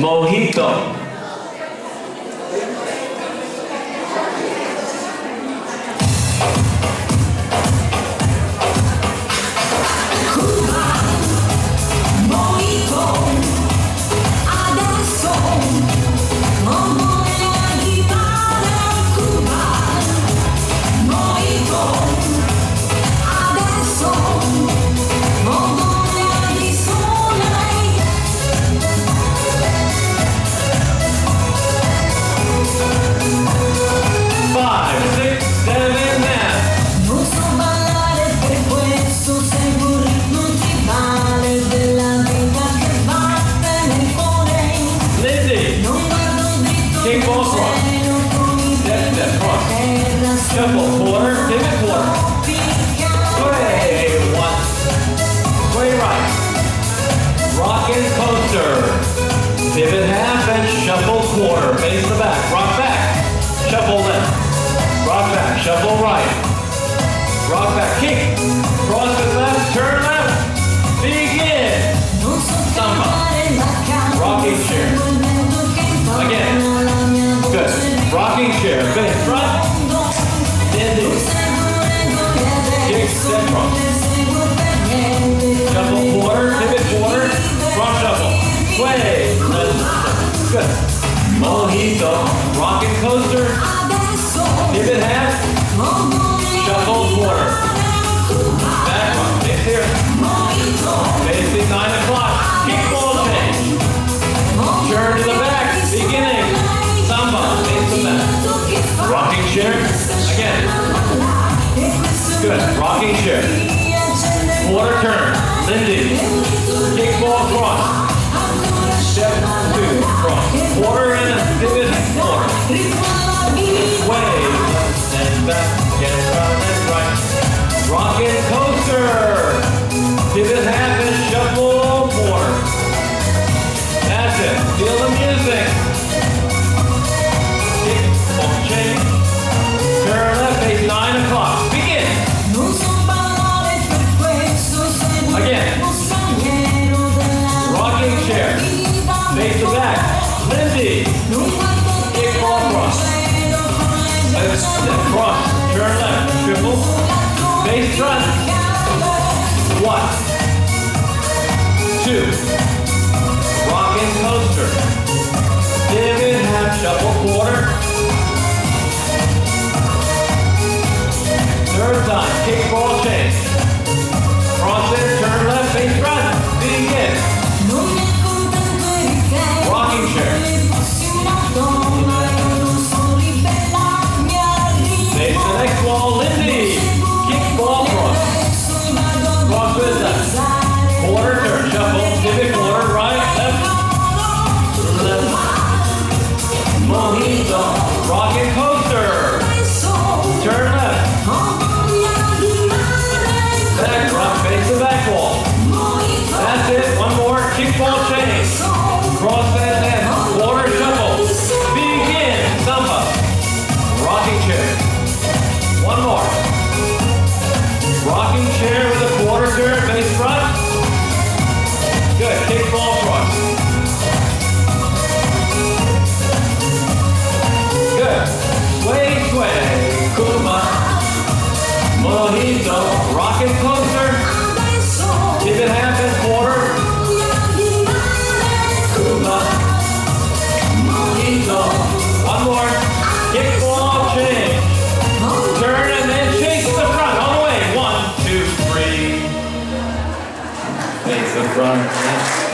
mojito. Rock back, kick. Cross with left, turn left. Begin. Samba. Rocking chair. Again. Good. Rocking chair. Good. Front. Then Kick, step front. Shuffle quarter, pivot quarter. Front shuffle. Sway. Good. Mojito. Rocking coaster. good. Rocking chair. Quarter turn. lindy, Kickball cross. front. One, two, rocking coaster, dipping half shuffle quarter. Third time, kickball change. ball change, that and quarter shuffle. Begin, Samba. Rocking chair. One more. Rocking chair with a quarter turn, face front. Good, kick ball cross. Good. Sway, sway, Kuma. Mojito, rock close. Então, né?